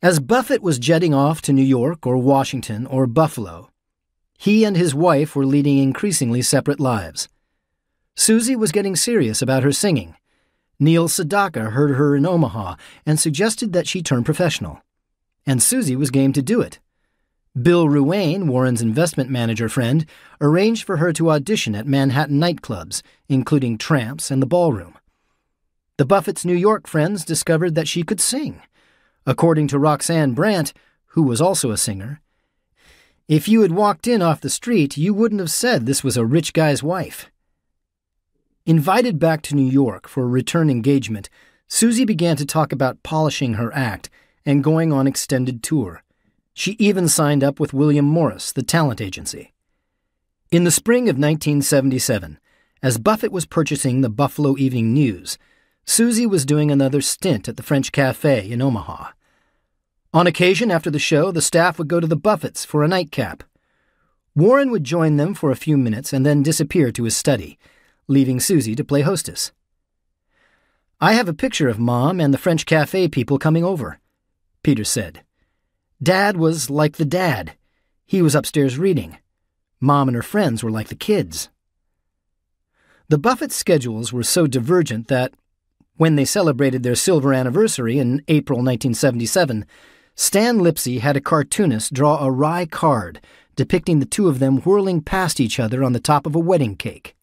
As Buffett was jetting off to New York or Washington or Buffalo, he and his wife were leading increasingly separate lives. Susie was getting serious about her singing. Neil Sedaka heard her in Omaha and suggested that she turn professional. And Susie was game to do it. Bill Ruane, Warren's investment manager friend, arranged for her to audition at Manhattan nightclubs, including Tramps and the Ballroom. The Buffett's New York friends discovered that she could sing. According to Roxanne Brandt, who was also a singer, if you had walked in off the street, you wouldn't have said this was a rich guy's wife. Invited back to New York for a return engagement, Susie began to talk about polishing her act and going on extended tour. She even signed up with William Morris, the talent agency. In the spring of 1977, as Buffett was purchasing the Buffalo Evening News, Susie was doing another stint at the French Cafe in Omaha. On occasion after the show, the staff would go to the Buffetts for a nightcap. Warren would join them for a few minutes and then disappear to his study, leaving Susie to play hostess. I have a picture of Mom and the French Cafe people coming over, Peter said. Dad was like the dad. He was upstairs reading. Mom and her friends were like the kids. The Buffett schedules were so divergent that, when they celebrated their silver anniversary in April 1977, Stan Lipsey had a cartoonist draw a wry card depicting the two of them whirling past each other on the top of a wedding cake.